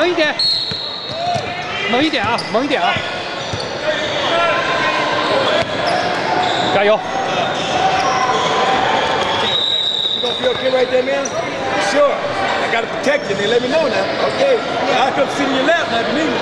猛一点，猛一点，啊，猛一点啊！加油！You gonna be okay right there, man? Sure. I gotta protect you. They let me know now. Okay. I'll come sit in your lap now if you need me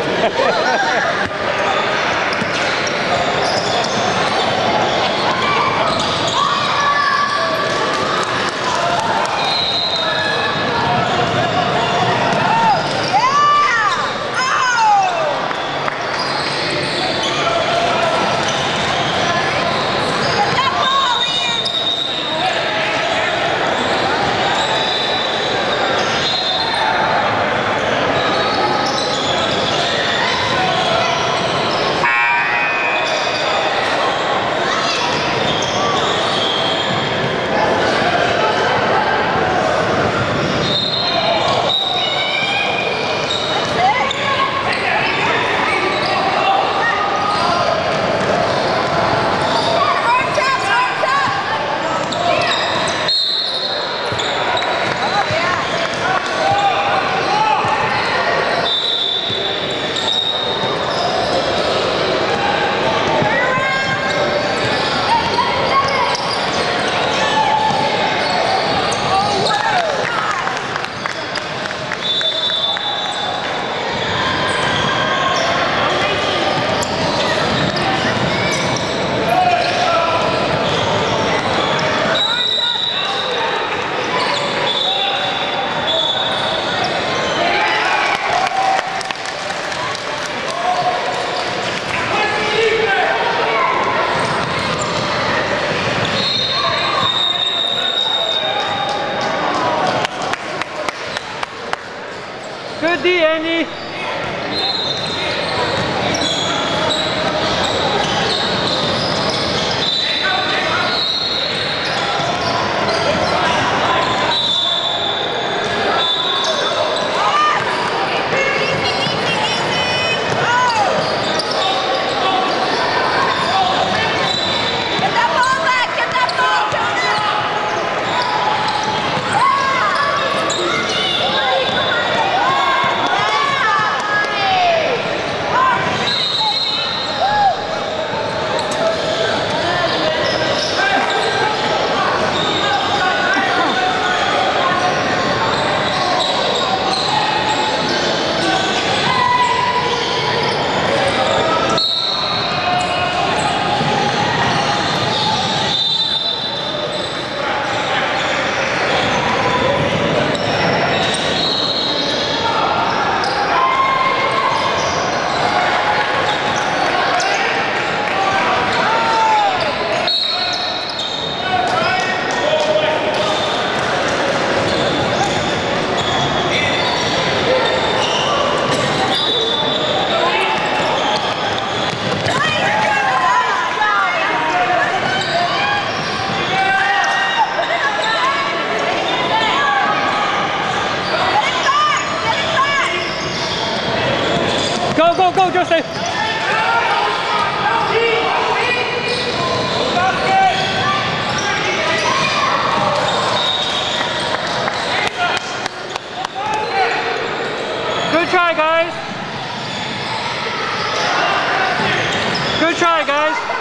Good try, guys. Good try, guys.